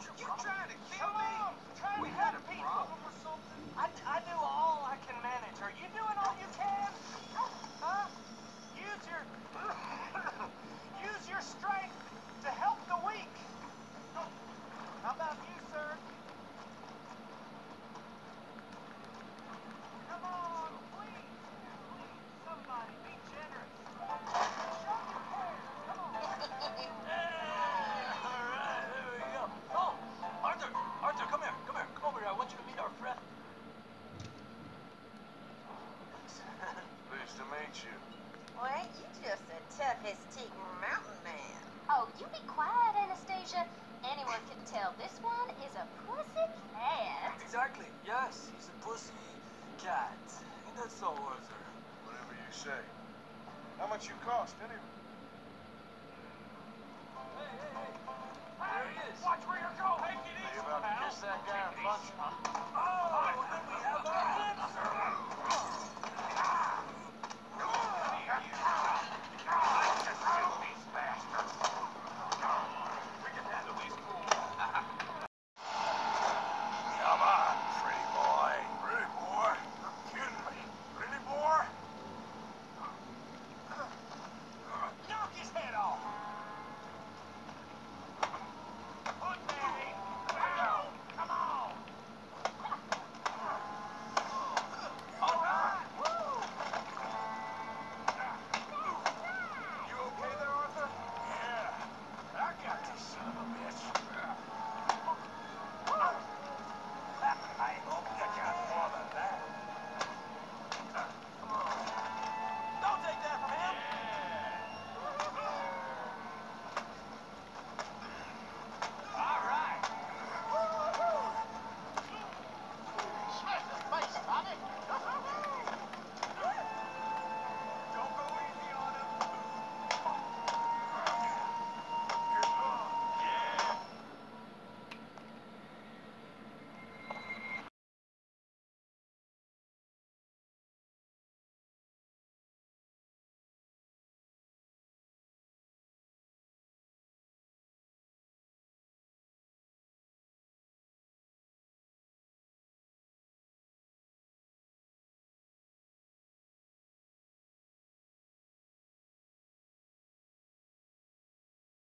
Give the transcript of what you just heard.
You Exactly. Yes, he's a pussy cat. And that's all worth. Whatever you say. How much you cost, anyway? Hey, hey, hey! Hey, watch where you're going! Take it easy, pal! Kiss that guy and punch him. Oh!